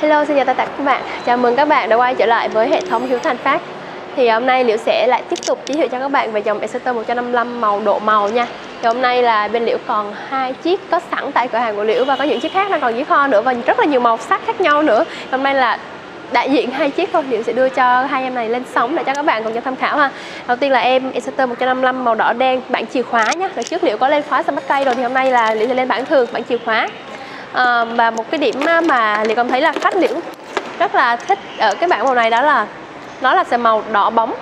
Hello, xin chào tất cả các bạn. Chào mừng các bạn đã quay trở lại với hệ thống Hiếu Thành Phát. Thì hôm nay Liễu sẽ lại tiếp tục giới thiệu cho các bạn về dòng Exeter 155 màu độ màu nha. Thì hôm nay là bên Liễu còn hai chiếc có sẵn tại cửa hàng của Liễu và có những chiếc khác đang còn dưới kho nữa và rất là nhiều màu sắc khác nhau nữa. Hôm nay là đại diện hai chiếc thôi Liễu sẽ đưa cho hai em này lên sóng để cho các bạn cùng cho tham khảo ha đầu tiên là em Exeter 155 màu đỏ đen bản chìa khóa nhé đợt trước Liễu có lên khóa smart cây rồi thì hôm nay là Liễu sẽ lên bản thường bản chìa khóa à, và một cái điểm mà thì con thấy là khách Liễu rất là thích ở cái bản màu này đó là nó là màu đỏ bóng.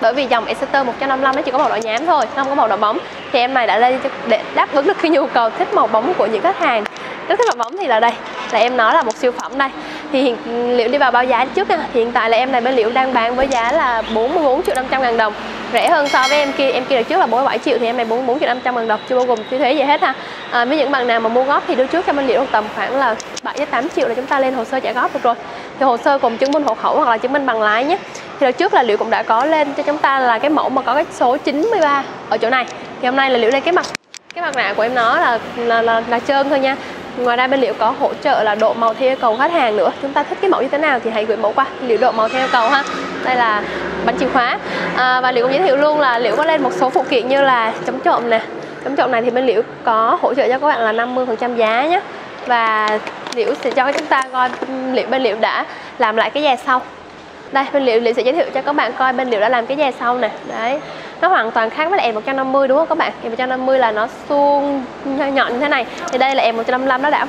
Bởi vì dòng Exeter 155 nó chỉ có màu đỏ nhám thôi không có màu đỏ bóng. Thì em này đã lên để đáp ứng được cái nhu cầu thích màu bóng của những khách hàng. Rất thích màu bóng thì là đây là em nói là một siêu phẩm đây thì hiện, liệu đi vào báo giá trước nha hiện tại là em này bên liệu đang bán với giá là 44 triệu 500 ngàn đồng. Rẻ hơn so với em kia em kia được trước là 47 triệu thì em này 44 triệu 500 ngàn đồng chưa bao gồm phí thuế gì hết ha. À, với những bạn nào mà mua góp thì đưa trước cho bên liệu tầm khoảng là 7 đến 8 triệu là chúng ta lên hồ sơ trả góp được rồi. Thì hồ sơ cùng chứng minh hộ khẩu hoặc là chứng minh bằng lái nhé. Thì đợt trước là liệu cũng đã có lên cho chúng ta là cái mẫu mà có cái số 93 ở chỗ này. Thì hôm nay là liệu lên cái mặt cái mặt nạ của em nó là là, là, là trơn thôi nha ngoài ra bên liệu có hỗ trợ là độ màu theo yêu cầu khách hàng nữa. Chúng ta thích cái mẫu như thế nào thì hãy gửi mẫu qua. Liệu độ màu theo yêu cầu ha. Đây là bánh chìa khóa. À, và liệu cũng giới thiệu luôn là liệu có lên một số phụ kiện như là chống trộm nè. Chống trộm này thì bên liệu có hỗ trợ cho các bạn là 50 phần trăm giá nhé và liệu sẽ cho chúng ta coi liệu bên liệu đã làm lại cái dè sau. Đây bên liệu liệu sẽ giới thiệu cho các bạn coi bên liệu đã làm cái dè sau nè. Đấy nó hoàn toàn khác với là em 150 đúng không các bạn? Em 150 là nó suông nhọn như thế này. Thì đây là em 155 nó đã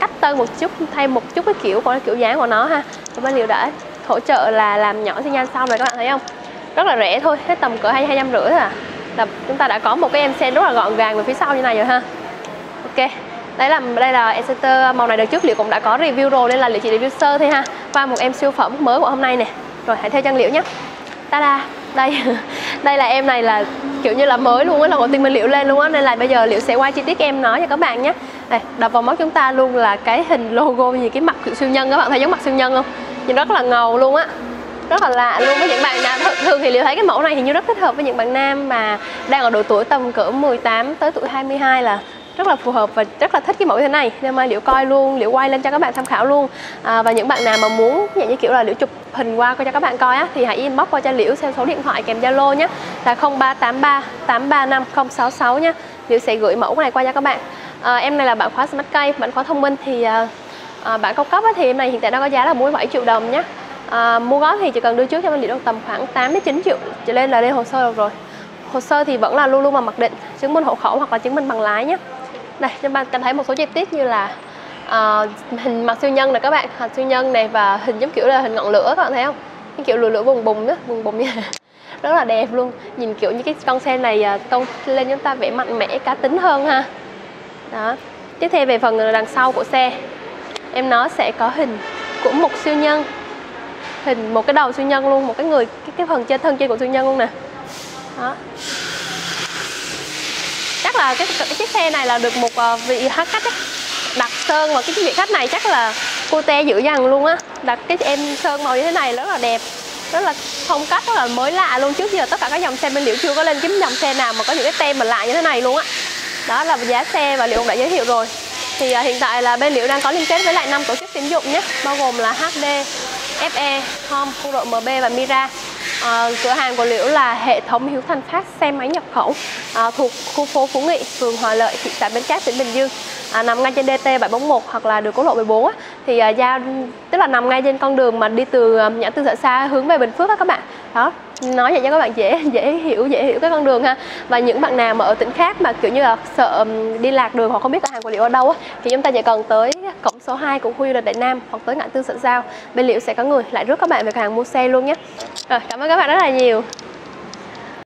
cắt tơ một chút, thay một chút cái kiểu của kiểu dáng của nó ha. Và bên liệu đã hỗ trợ là làm nhỏ xi nhan sau này các bạn thấy không? Rất là rẻ thôi, hết tầm cỡ hai hai trăm rưỡi à. Là chúng ta đã có một cái em xe rất là gọn gàng về phía sau như này rồi ha. Ok, đây là đây là Exeter màu này đợt trước liệu cũng đã có review rồi nên là liệu chỉ review sơ thôi ha. Qua một em siêu phẩm mới của hôm nay nè. Rồi hãy theo chân liệu nhé. Ta da đây. đây là em này là kiểu như là mới luôn á, là đầu tiên mình liệu lên luôn á, nên là bây giờ liệu sẽ qua chi tiết em nói cho các bạn nhé. Đây, đập vào mắt chúng ta luôn là cái hình logo như cái mặt siêu nhân, các bạn thấy giống mặt siêu nhân không? Nhìn rất là ngầu luôn á, rất là lạ luôn. Với những bạn nào thường thì liệu thấy cái mẫu này thì như rất thích hợp với những bạn nam mà đang ở độ tuổi tầm cỡ 18 tới tuổi 22 là rất là phù hợp và rất là thích cái mẫu như thế này. Nên mà liệu coi luôn liệu quay lên cho các bạn tham khảo luôn. À, và những bạn nào mà muốn dạng như kiểu là liệu chụp hình qua cho các bạn coi á thì hãy inbox qua cho liễu xem số điện thoại kèm zalo nhé. Là 0383 835 066 nhé. Liễu sẽ gửi mẫu này qua cho các bạn. À, em này là bạn khóa smart cây bạn khóa thông minh thì à, à, bạn cao cấp á, thì em này hiện tại đang có giá là 47 triệu đồng nhé. À, mua góp thì chỉ cần đưa trước cho mình liệu tầm khoảng 8 đến 9 triệu trở lên là lên hồ sơ được rồi. Hồ sơ thì vẫn là luôn luôn mà mặc định chứng minh hộ khẩu hoặc là chứng minh bằng lái nhé này cho bạn cảm thấy một số chi tiết như là uh, hình mặt siêu nhân này các bạn hình siêu nhân này và hình giống kiểu là hình ngọn lửa các bạn thấy không? Cái kiểu lửa lửa bùng bùng đó bùng bùng như, rất là đẹp luôn. Nhìn kiểu như cái con xe này uh, lên chúng ta vẻ mạnh mẽ cá tính hơn ha. Đó. Tiếp theo về phần đằng sau của xe. Em nó sẽ có hình của một siêu nhân. Hình một cái đầu siêu nhân luôn một cái người cái, cái phần trên thân trên của siêu nhân luôn nè. Đó là cái, cái chiếc xe này là được một uh, vị khách ấy. đặt sơn và cái vị khách này chắc là cô te dữ dằn luôn á. Đặt cái em sơn màu như thế này rất là đẹp rất là phong cách rất là mới lạ luôn. Trước giờ tất cả các dòng xe bên liệu chưa có lên kiếm dòng xe nào mà có những cái tem mà lạ như thế này luôn á. Đó là giá xe và liệu cũng đã giới thiệu rồi. Thì uh, hiện tại là bên liệu đang có liên kết với lại năm tổ chức tín dụng nhé bao gồm là HD FE, Home, quân đội MB và Mira à, cửa hàng của Liễu là hệ thống Hiếu Thành Phát xe máy nhập khẩu à, thuộc khu phố Phú Nghị, phường Hòa Lợi, thị xã Bến Cát, tỉnh Bình Dương. À, nằm ngay trên DT 741 hoặc là đường quốc lộ 14 á, thì à, giao tức là nằm ngay trên con đường mà đi từ à, Nhã Tư Sở Sa hướng về Bình Phước á các bạn đó, nói vậy cho các bạn dễ dễ hiểu dễ hiểu cái con đường ha. Và những bạn nào mà ở tỉnh khác mà, kiểu như là, sợ đi lạc đường hoặc không biết cửa hàng của liệu ở đâu á, thì chúng ta chỉ cần tới cổng số 2 của khu du lịch Đại Nam hoặc tới ngã tư Sở Giao. Bên liệu sẽ có người lại rước các bạn về cửa hàng mua xe luôn nhé. Rồi, cảm ơn các bạn rất là nhiều.